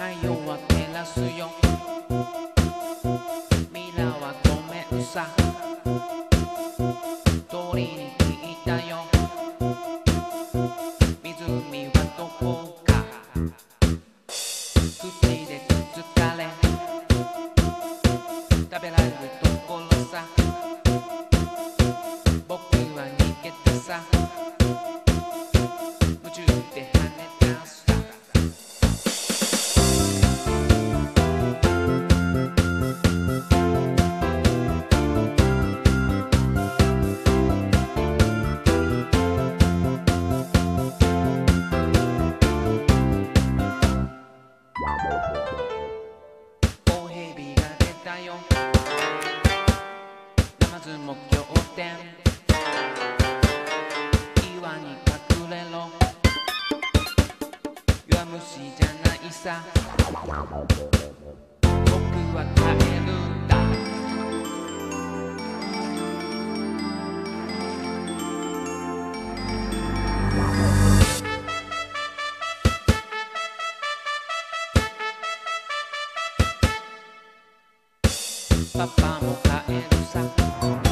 太陽は照らすよ。ミラーはごめんさ鳥ナマズも仰天岩に隠れろ。弱虫じゃないさ。僕は帰るんだ。papamo caerusa.